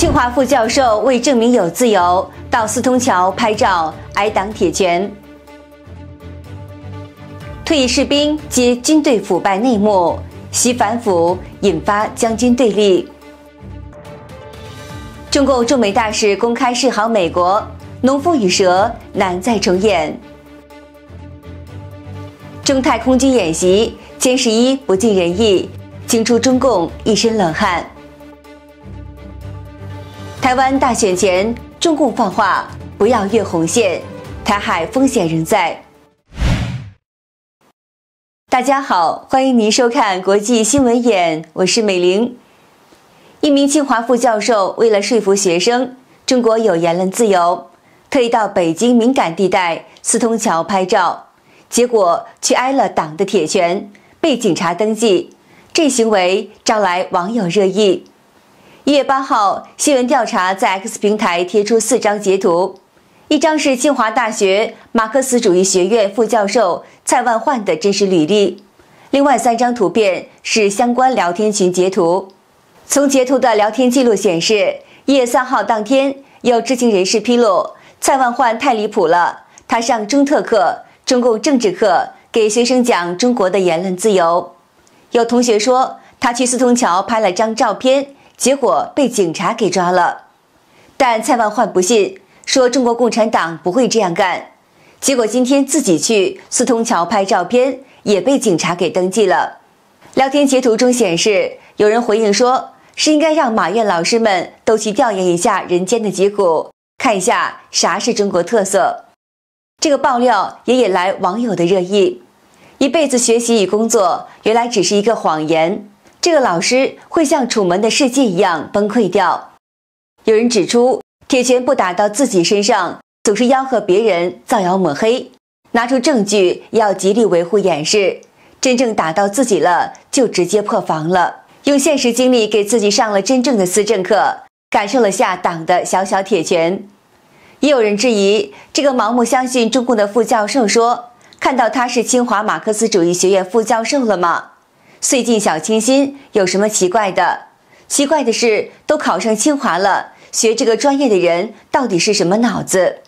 清华副教授为证明有自由，到四通桥拍照挨挡铁拳。退役士兵揭军队腐败内幕，习反腐引发将军对立。中共驻美大使公开示好美国，农夫与蛇难再重演。中太空军演习歼十一不尽人意，惊出中共一身冷汗。台湾大选前，中共放话不要越红线，台海风险仍在。大家好，欢迎您收看国际新闻眼，我是美玲。一名清华副教授为了说服学生中国有言论自由，特意到北京敏感地带四通桥拍照，结果却挨了党的铁拳，被警察登记。这行为招来网友热议。一月八号，新闻调查在 X 平台贴出四张截图，一张是清华大学马克思主义学院副教授蔡万焕的真实履历，另外三张图片是相关聊天群截图。从截图的聊天记录显示，一月三号当天，有知情人士披露，蔡万焕太离谱了，他上中特课、中共政治课，给学生讲中国的言论自由。有同学说，他去四通桥拍了张照片。结果被警察给抓了，但蔡万焕不信，说中国共产党不会这样干。结果今天自己去四通桥拍照片，也被警察给登记了。聊天截图中显示，有人回应说，是应该让马院老师们都去调研一下人间的疾苦，看一下啥是中国特色。这个爆料也引来网友的热议。一辈子学习与工作，原来只是一个谎言。这个老师会像楚门的世界一样崩溃掉。有人指出，铁拳不打到自己身上，总是吆喝别人造谣抹黑，拿出证据要极力维护掩饰；真正打到自己了，就直接破防了，用现实经历给自己上了真正的思政课，感受了下党的小小铁拳。也有人质疑，这个盲目相信中共的副教授说：“看到他是清华马克思主义学院副教授了吗？”岁近小清新有什么奇怪的？奇怪的是，都考上清华了，学这个专业的人到底是什么脑子？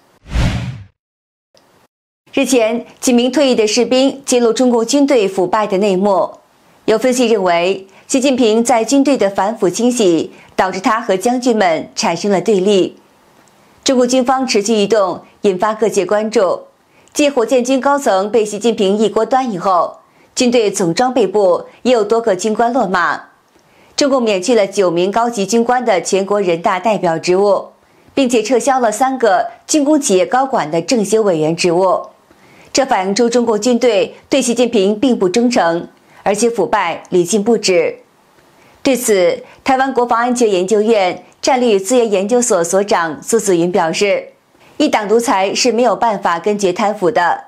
日前，几名退役的士兵揭露中国军队腐败的内幕。有分析认为，习近平在军队的反腐清洗，导致他和将军们产生了对立。中国军方持续移动，引发各界关注。继火箭军高层被习近平一锅端以后。军队总装备部也有多个军官落马，中共免去了九名高级军官的全国人大代表职务，并且撤销了三个军工企业高管的政协委员职务，这反映出中国军队对习近平并不忠诚，而且腐败屡禁不止。对此，台湾国防安全研究院战略资源研究所所长苏子云表示：“一党独裁是没有办法根绝贪腐的。”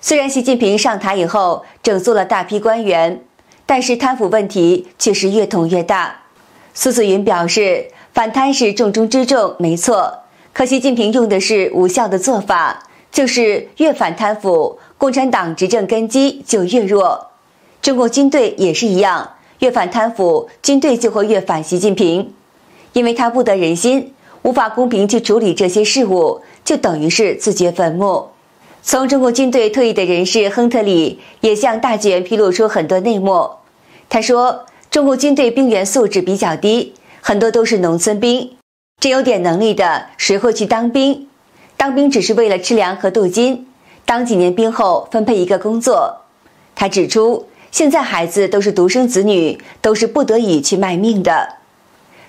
虽然习近平上台以后整肃了大批官员，但是贪腐问题却是越捅越大。苏子云表示，反贪是重中之重，没错。可习近平用的是无效的做法，就是越反贪腐，共产党执政根基就越弱。中国军队也是一样，越反贪腐，军队就会越反习近平，因为他不得人心，无法公平去处理这些事务，就等于是自掘坟墓。从中国军队退役的人士亨特里也向大纪元披露出很多内幕。他说，中国军队兵员素质比较低，很多都是农村兵，真有点能力的谁会去当兵？当兵只是为了吃粮和镀金，当几年兵后分配一个工作。他指出，现在孩子都是独生子女，都是不得已去卖命的。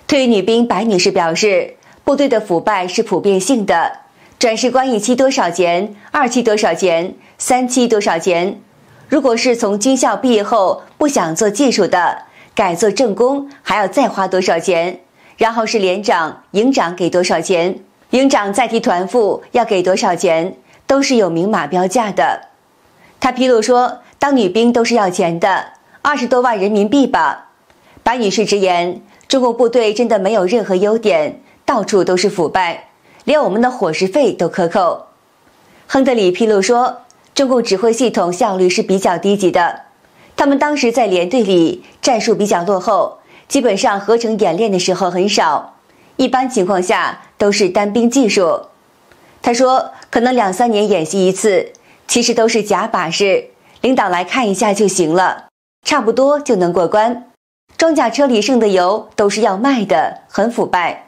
退役女兵白女士表示，部队的腐败是普遍性的。转士官一期多少钱？二期多少钱？三期多少钱？如果是从军校毕业后不想做技术的，改做正工，还要再花多少钱？然后是连长、营长给多少钱？营长再提团副要给多少钱？都是有明码标价的。他披露说，当女兵都是要钱的，二十多万人民币吧。白女士直言，中国部队真的没有任何优点，到处都是腐败。连我们的伙食费都克扣。亨德里披露说，中共指挥系统效率是比较低级的，他们当时在连队里战术比较落后，基本上合成演练的时候很少，一般情况下都是单兵技术。他说，可能两三年演习一次，其实都是假把式，领导来看一下就行了，差不多就能过关。装甲车里剩的油都是要卖的，很腐败。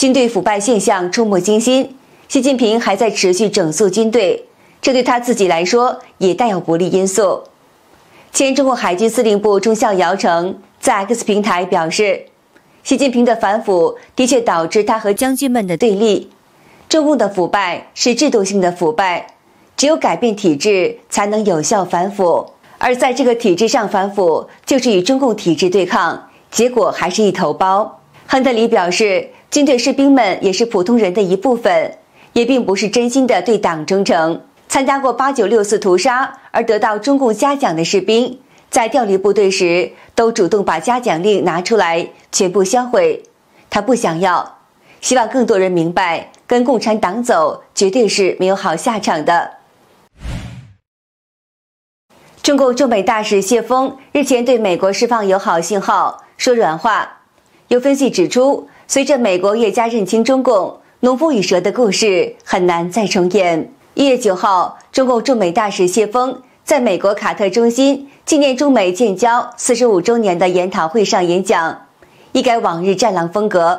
军队腐败现象触目惊心，习近平还在持续整肃军队，这对他自己来说也带有不利因素。前中共海军司令部中校姚成在 X 平台表示，习近平的反腐的确导致他和将军们的对立。中共的腐败是制度性的腐败，只有改变体制才能有效反腐。而在这个体制上反腐，就是与中共体制对抗，结果还是一头包。亨特里表示，军队士兵们也是普通人的一部分，也并不是真心的对党忠诚。参加过八九六四屠杀而得到中共嘉奖的士兵，在调离部队时都主动把嘉奖令拿出来，全部销毁。他不想要，希望更多人明白，跟共产党走绝对是没有好下场的。中共驻美大使谢峰日前对美国释放友好信号，说软话。有分析指出，随着美国越加认清中共，农夫与蛇的故事很难再重演。一月九号，中共驻美大使谢峰在美国卡特中心纪念中美建交四十五周年的研讨会上演讲，一改往日战狼风格，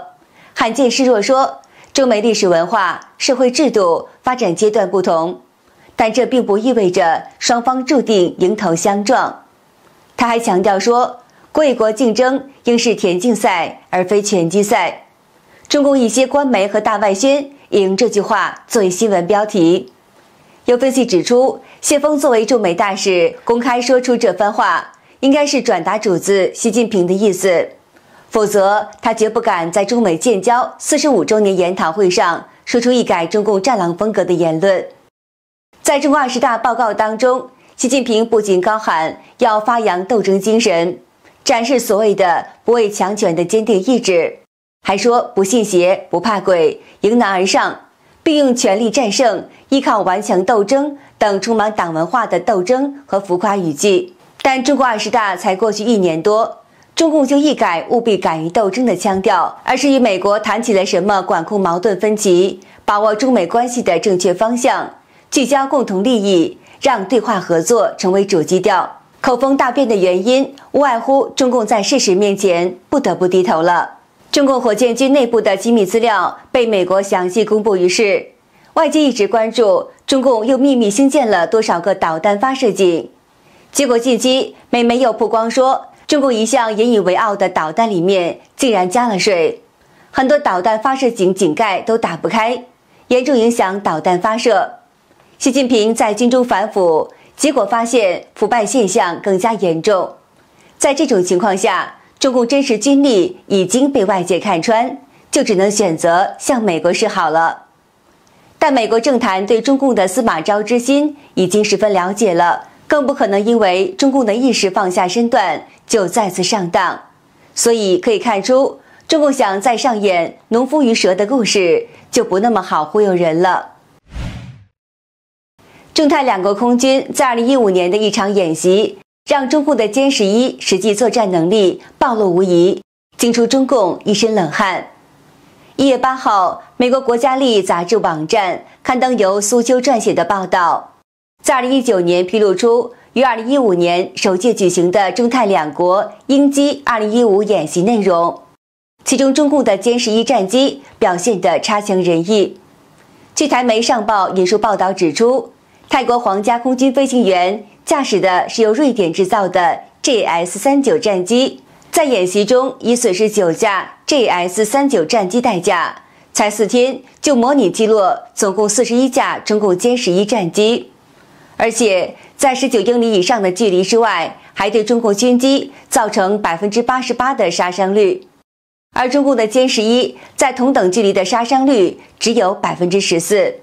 罕见示弱，说中美历史文化、社会制度发展阶段不同。但这并不意味着双方注定迎头相撞。他还强调说，贵国竞争应是田径赛而非拳击赛。中共一些官媒和大外宣也用这句话作为新闻标题。有分析指出，谢峰作为驻美大使公开说出这番话，应该是转达主子习近平的意思，否则他绝不敢在中美建交四十五周年研讨会上说出一改中共战狼风格的言论。在中共二十大报告当中，习近平不仅高喊要发扬斗争精神，展示所谓的不畏强权的坚定意志，还说不信邪、不怕鬼，迎难而上，并用全力战胜、依靠顽强斗争等充满党文化的斗争和浮夸语句。但中国二十大才过去一年多，中共就一改务必敢于斗争的腔调，而是与美国谈起了什么管控矛盾分歧、把握中美关系的正确方向。聚焦共同利益，让对话合作成为主基调。口风大变的原因，无外乎中共在事实面前不得不低头了。中共火箭军内部的机密资料被美国详细公布于世，外界一直关注中共又秘密兴建了多少个导弹发射井。结果近期美媒又曝光说，中共一向引以为傲的导弹里面竟然加了水，很多导弹发射井井盖都打不开，严重影响导弹发射。习近平在军中反腐，结果发现腐败现象更加严重。在这种情况下，中共真实军力已经被外界看穿，就只能选择向美国示好了。但美国政坛对中共的司马昭之心已经十分了解了，更不可能因为中共的意识放下身段就再次上当。所以可以看出，中共想再上演农夫与蛇的故事，就不那么好忽悠人了。中泰两国空军在二零一五年的一场演习，让中共的歼十一实际作战能力暴露无遗，惊出中共一身冷汗。一月八号，美国国家利益杂志网站刊登由苏秋撰写的报道，在二零一九年披露出于二零一五年首届举行的中泰两国鹰击二零一五演习内容，其中中共的歼十一战机表现得差强人意。据台媒上报引述报道指出。泰国皇家空军飞行员驾驶的是由瑞典制造的 JS 三九战机，在演习中以损失九架 JS 三九战机代价，才四天就模拟击落总共四十一架中共歼十一战机，而且在十九英里以上的距离之外，还对中共军机造成百分之八十八的杀伤率，而中共的歼十一在同等距离的杀伤率只有百分之十四。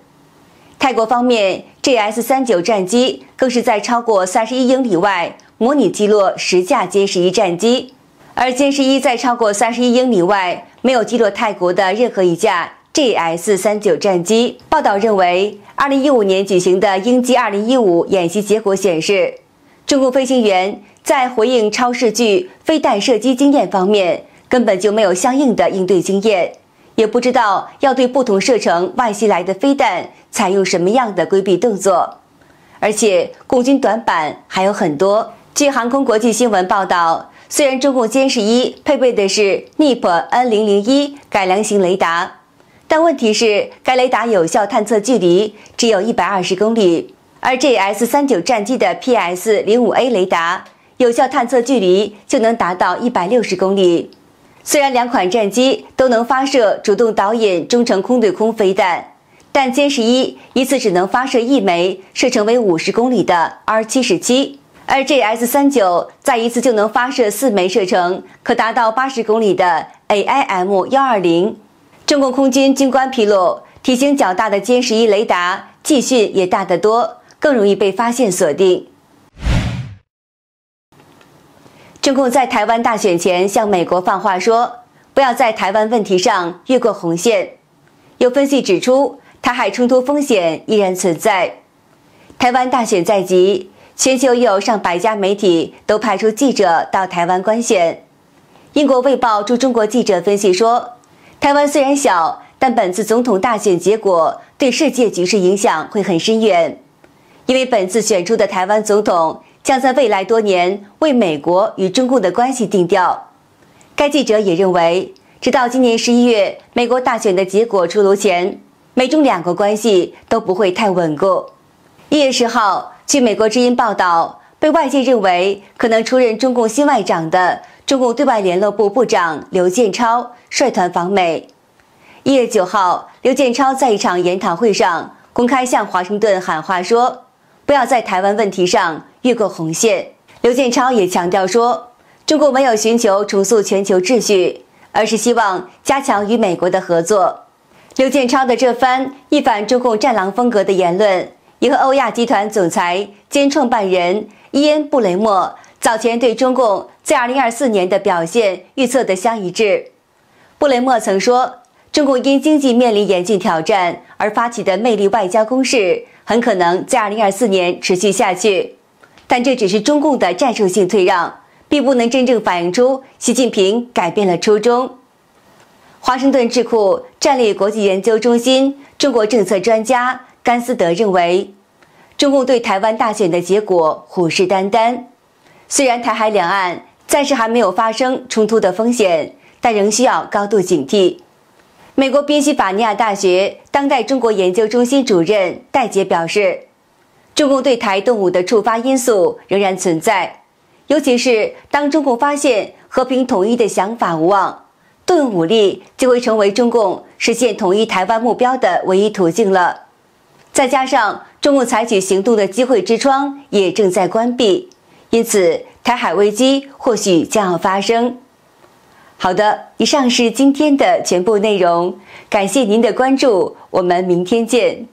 泰国方面，GS 三九战机更是在超过三十一英里外模拟击落十架歼十一战机，而歼十一在超过三十一英里外没有击落泰国的任何一架 GS 三九战机。报道认为，二零一五年举行的鹰击二零一五演习结果显示，中共飞行员在回应超视距飞弹射击经验方面根本就没有相应的应对经验，也不知道要对不同射程外袭来的飞弹采用什么样的规避动作，而且共军短板还有很多。据航空国际新闻报道，虽然中共歼十一配备的是 NIP N 零零一改良型雷达，但问题是该雷达有效探测距离只有一百二十公里，而 JS 三九战机的 PS 零五 A 雷达有效探测距离就能达到一百六十公里。虽然两款战机都能发射主动导引中程空对空飞弹，但歼十一一次只能发射一枚射程为五十公里的 R 七十七，而 JS 三九再一次就能发射四枚射程可达到八十公里的 AIM 幺二零。中共空军军官披露，体型较大的歼十一雷达继讯也大得多，更容易被发现锁定。中共在台湾大选前向美国放话说，不要在台湾问题上越过红线。有分析指出，台海冲突风险依然存在。台湾大选在即，全球有上百家媒体都派出记者到台湾观选。英国《卫报》驻中国记者分析说，台湾虽然小，但本次总统大选结果对世界局势影响会很深远，因为本次选出的台湾总统。将在未来多年为美国与中共的关系定调。该记者也认为，直到今年十一月美国大选的结果出炉前，美中两国关系都不会太稳固。一月十号，据美国之音报道，被外界认为可能出任中共新外长的中共对外联络部部长刘建超率团访美。一月九号，刘建超在一场研讨会上公开向华盛顿喊话说。不要在台湾问题上越过红线。刘建超也强调说，中国没有寻求重塑全球秩序，而是希望加强与美国的合作。刘建超的这番一反中共战狼风格的言论，也和欧亚集团总裁兼创办人伊恩·布雷默早前对中共在2024年的表现预测的相一致。布雷默曾说，中共因经济面临严峻挑战而发起的魅力外交攻势。很可能在二零二四年持续下去，但这只是中共的战术性退让，并不能真正反映出习近平改变了初衷。华盛顿智库战略国际研究中心中国政策专家甘思德认为，中共对台湾大选的结果虎视眈眈。虽然台海两岸暂时还没有发生冲突的风险，但仍需要高度警惕。美国宾夕法尼亚大学当代中国研究中心主任戴杰表示，中共对台动武的触发因素仍然存在，尤其是当中共发现和平统一的想法无望，动武力就会成为中共实现统一台湾目标的唯一途径了。再加上中共采取行动的机会之窗也正在关闭，因此台海危机或许将要发生。好的，以上是今天的全部内容，感谢您的关注，我们明天见。